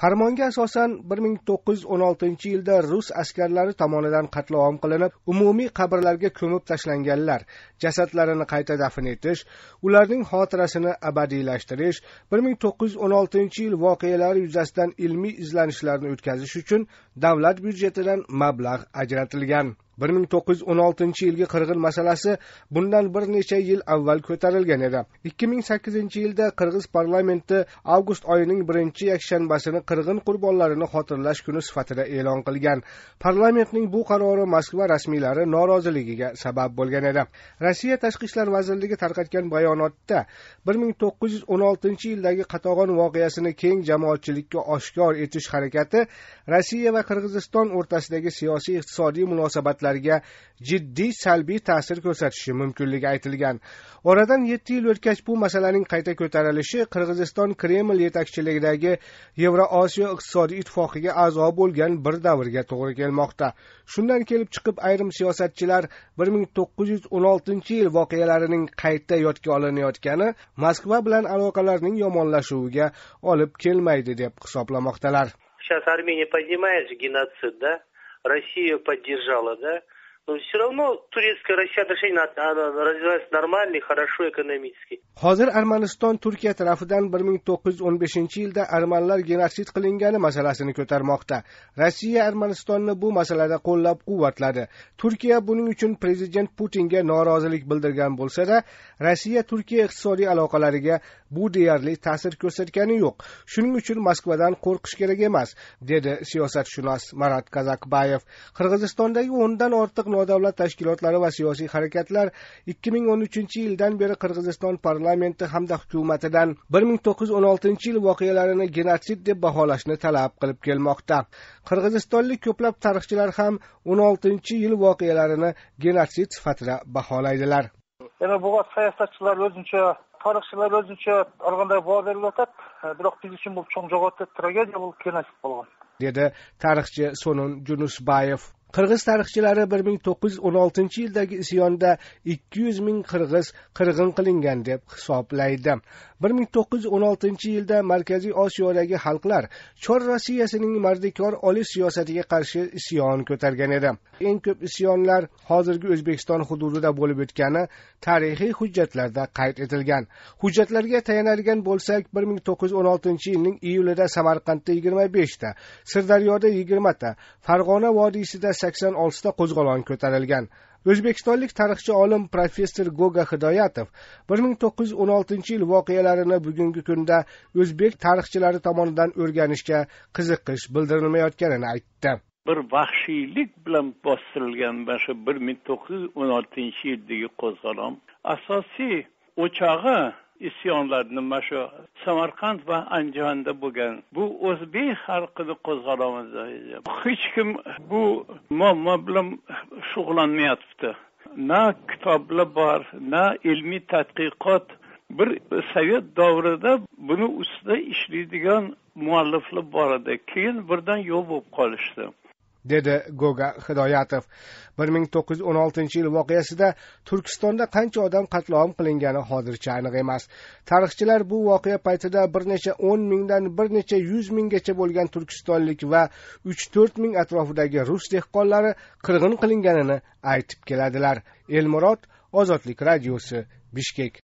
farmonga asosan bir ming to'qqiz yuz o'n oltinchi yilda rus askarlari tomonidan qatlovom qilinib umumiy qabrlarga ko'mib tashlanganlar jasadlarini qayta dafn etish ularning xotirasini abadiylashtirish bir ming to'qqiz yuz o'n oltinchi yil voqealari yuzasidan ilmiy izlanishlarni o'tkazish uchun davlat byudjetidan mablag' ajratilgan. Bir ming to'qqiz yuz o'n oltinchi yilgi qirg'in masalasi bundan bir necha yil avval ko'tarilgan edi. ikki ming sakkizinchi yilda qirg'iz parlamenti avgust oyining birinchi yakshanbasini qirg'in qurbonlarini xotirlash kuni sifatida e'lon qilgan. Parlamentning bu qarori moskva rasmiylari noroziligiga sabab bo'lgan edi. Rossiya tashqi ishlar vazirligi tarqatgan bayonotda bir ming to'qqiz yuz o'n oltinchi yildagi qatag'on voqeasini keng jamoatchilikka oshkor etish harakati rossiya va qirg'iziston o'rtasidagi siyosiy iqtisodiy munosabatlar jiddiy salbiy ta'sir ko'rsatishi mumkinligi aytilgan. Oradan yetti yil o'tgach bu masalaning qayta ko'tarilishi qirg'iziston kreml yetakchiligidagi yevroosiyo iqtisodiy ittifoqiga a'zo bo'lgan bir davrga to'g'ri kelmoqda. Shundan kelib chiqib ayrim siyosatchilar bir ming to'qqiz yuz o'n oltinchi yil voqealarining qayta yodga olinayotgani moskva bilan aloqalarning yomonlashuviga olib kelmaydi deb hisoblamoqdalar. Сейчас армения поднимает геноцид да? Россия поддержала, да, все равно турецко Россия отношения развиваются нормально и хорошо экономически. hozir armaniston turkiya tarafidan bir ming to'qqiz yuz o'n beshinchi yilda armanlar genotsid qilingani masalasini ko'tarmoqda rossiya armanistonni bu masalada qo'llab quvvatladi turkiya buning uchun prezident putinga norozilik bildirgan bo'lsada rossiya turkiya iqtisodiy aloqalariga bu deyarli ta'sir ko'rsatgani yo'q shuning uchun moskvadan qo'rqish kerak emas dedi siyosatshunos marat kazakbayev qirg'izistondagi o'ndan ortiq nodavlat tashkilotlari va siyosiy harakatlar ikki ming o'n uchinchi yildan beri qirg'iziston parlamenti hamda hukumatidan bir ming to'qqiz yuz o'n oltinchi yil voqealarini genotsid deb baholashni talab qilib kelmoqda. Qirg'izistonlik ko'plab tarixchilar ham o'n oltinchi yil voqealarini genotsid sifatida baholaydilar. Тарыхчылар өзүнчө ар кандай баа берип атат бирок биз үчүн бул чоң жоготу трагедия бул геноцид болгон dedi tarixchi sonun junusbayev qirg'iz tarixchilari bir ming to'qqiz yuz o'n oltinchi yildagi isyonda ikki yuz ming qirg'iz qirg'in qilingan deb hisoblaydi. bir ming to'qqiz yuz o'n oltinchi yilda markaziy osiyodagi xalqlar chor rossiyasining mardikor olish siyosatiga qarshi isyon ko'targan edi. Eng ko'p isyonlar hozirgi o'zbekiston hududida bo'lib o'tgani tarixiy hujjatlarda qayd etilgan. Hujjatlarga tayanadigan bo'lsak bir ming to'qqiz yuz o'n oltinchi yilning iyulida samarqandda yigirma beshta sirdaryoda yigirmata farg'ona vodiysida sakson oltita qo'zg'olon ko'tarilgan. O'zbekistonlik tarixchi olim professor goga hidoyatov bir ming to'qqiz yuz o'n oltinchi yil voqealarini bugungi kunda o'zbek tarixchilari tomonidan o'rganishga qiziqish bildirilmayotganini aytdi. Bir vahshiylik bilan bostirilgan mana shu bir ming to'qqiz yuz o'n oltinchi yildagi qo'zg'olon asosiy o'chog'i isyonlarni mana shu samarqand va andijonda bo'lgan. Bu o'zbek xalqini qo'zg'olamiz hech kim bu muammo bilan shug'ullanmayapti. Na kitoblar bor na ilmiy tadqiqot. Bir sovet davrida buni ustida ishlaydigan mualliflar bor edi. Keyin birdan yo'q bo'lib qolishdi. Dedi goga hidoyatov. bir ming to'qqiz yuz o'n oltinchi yil voqeasida turkistonda qancha odam qatlom qilingani hozircha aniq emas. Tarixchilar bu voqea paytida bir necha o'n mingdan bir necha yuz minggacha bo'lgan turkistonlik va uch to'rt ming atrofidagi rus dehqonlari qirg'in qilinganini aytib keladilar. Elmurod ozodlik radiosi bishkek.